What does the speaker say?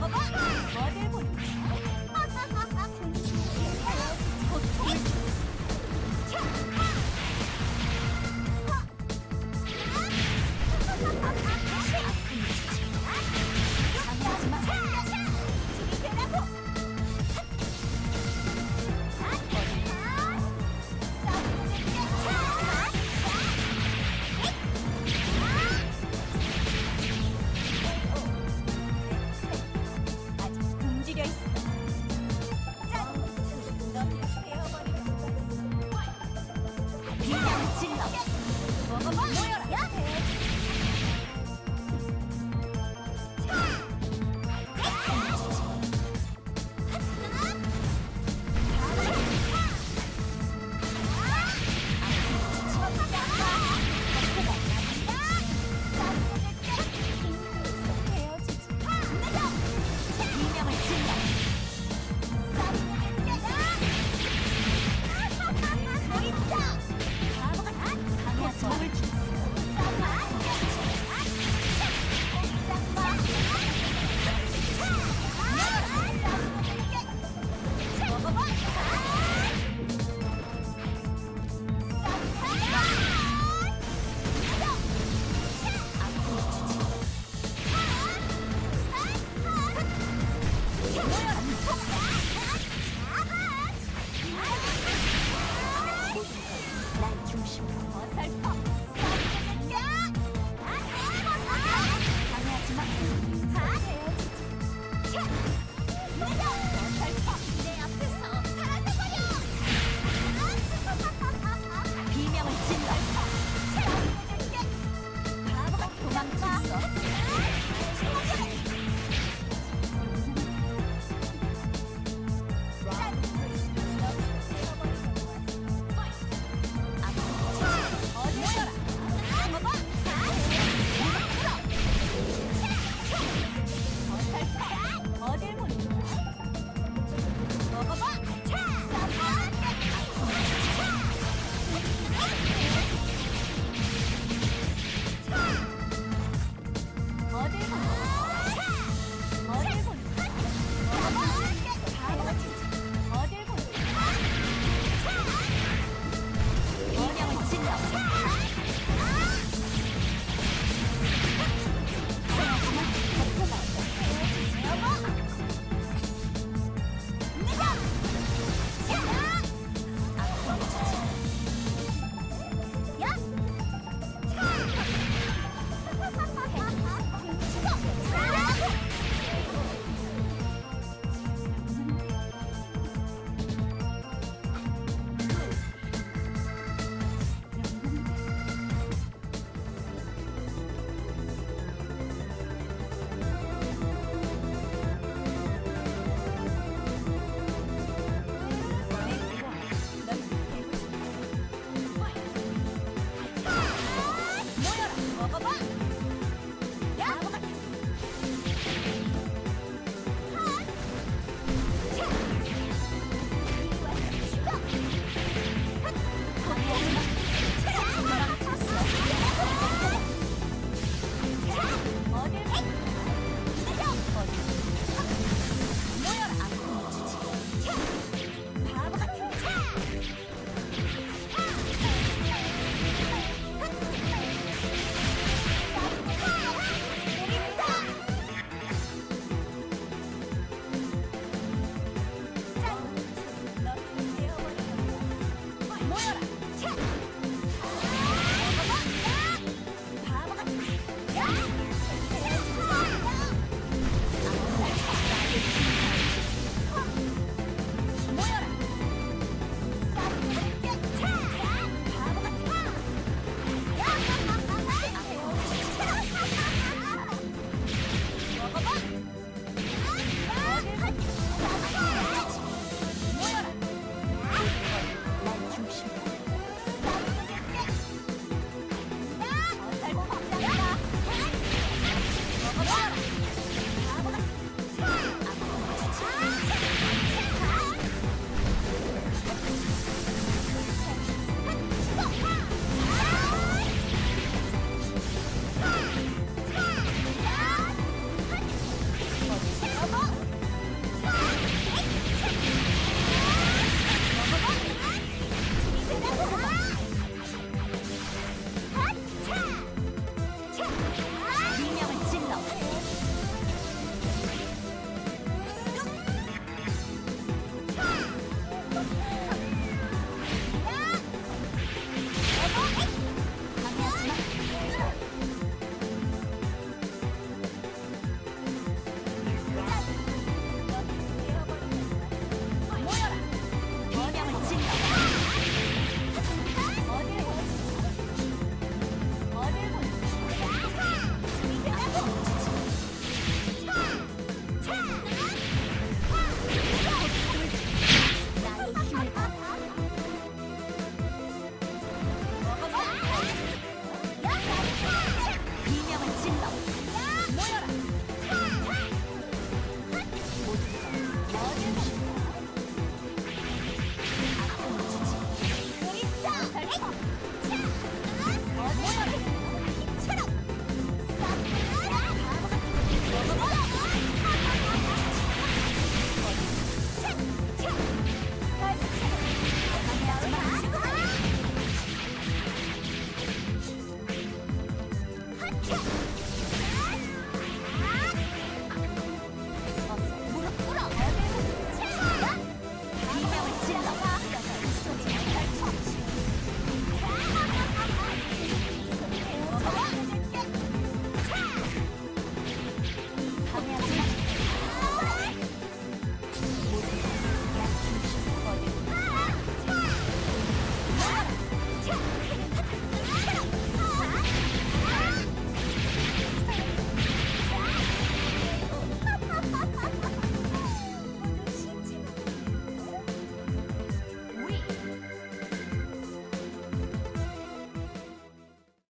ごはんでもいいか?ジャンプ!!